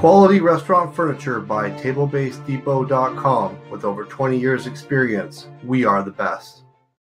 Quality restaurant furniture by TableBaseDepot.com. With over 20 years' experience, we are the best.